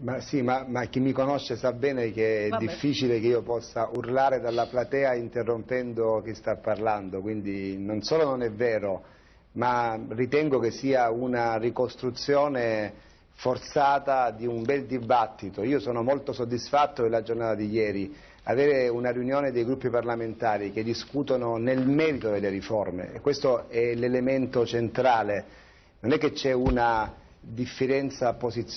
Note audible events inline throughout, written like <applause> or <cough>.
Ma sì, ma, ma, chi mi conosce sa bene che è Vabbè. difficile che io possa urlare dalla platea interrompendo chi sta parlando, quindi non solo non è vero, ma ritengo che sia una ricostruzione forzata di un bel dibattito. Io sono molto soddisfatto della giornata di ieri, avere una riunione dei gruppi parlamentari che discutono nel merito delle riforme, e questo è l'elemento centrale, non è che c'è una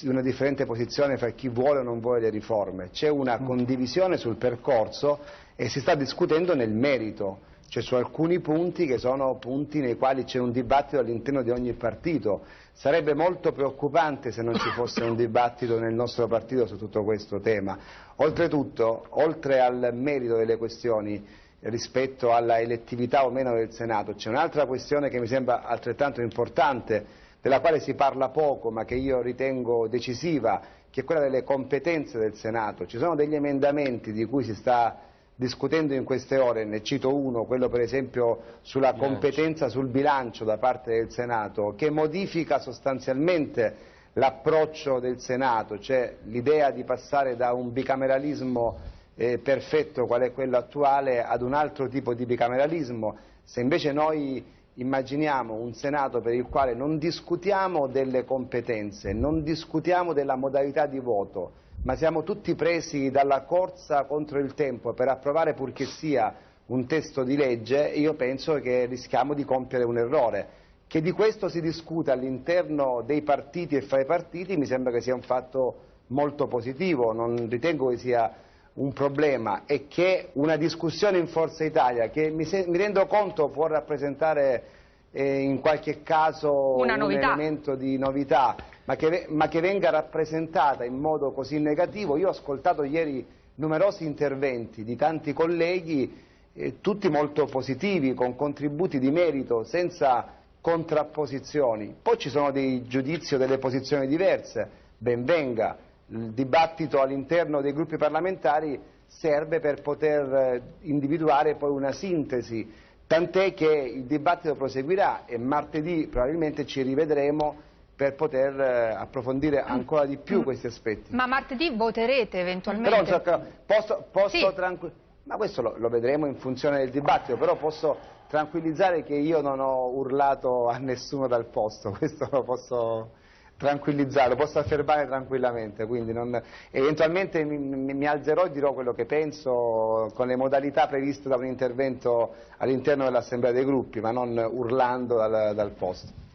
una differente posizione fra chi vuole o non vuole le riforme, c'è una condivisione sul percorso e si sta discutendo nel merito, cioè su alcuni punti che sono punti nei quali c'è un dibattito all'interno di ogni partito. Sarebbe molto preoccupante se non ci fosse un dibattito nel nostro partito su tutto questo tema. Oltretutto, oltre al merito delle questioni rispetto alla elettività o meno del Senato, c'è un'altra questione che mi sembra altrettanto importante della quale si parla poco ma che io ritengo decisiva, che è quella delle competenze del Senato. Ci sono degli emendamenti di cui si sta discutendo in queste ore, ne cito uno, quello per esempio sulla competenza sul bilancio da parte del Senato, che modifica sostanzialmente l'approccio del Senato, cioè l'idea di passare da un bicameralismo eh, perfetto qual è quello attuale ad un altro tipo di bicameralismo. Se invece noi immaginiamo un Senato per il quale non discutiamo delle competenze, non discutiamo della modalità di voto, ma siamo tutti presi dalla corsa contro il tempo per approvare purché sia un testo di legge, io penso che rischiamo di compiere un errore. Che di questo si discuta all'interno dei partiti e fra i partiti mi sembra che sia un fatto molto positivo, non ritengo che sia un problema e che una discussione in Forza Italia, che mi, mi rendo conto può rappresentare eh, in qualche caso un elemento di novità, ma che, ma che, venga rappresentata in modo così negativo, io ho ascoltato ieri numerosi interventi di tanti colleghi, eh, tutti molto positivi, con contributi di merito, senza contrapposizioni. Poi ci sono dei giudizi o delle posizioni diverse, ben venga il dibattito all'interno dei gruppi parlamentari serve per poter eh, individuare poi una sintesi, tant'è che il dibattito proseguirà e martedì probabilmente ci rivedremo per poter eh, approfondire ancora di più questi aspetti. Ma martedì voterete eventualmente? Però, so, posso, posso sì. tranquillizzare, ma questo lo, lo vedremo in funzione del dibattito, però posso tranquillizzare che io non ho urlato a nessuno dal posto, <laughs> questo lo posso tranquillizzare, lo posso affermare tranquillamente, quindi non, eventualmente mi, mi, alzerò e dirò quello che penso con le modalità previste da un intervento all'interno dell'assemblea dei gruppi, ma non urlando dal, dal posto.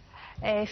Eh,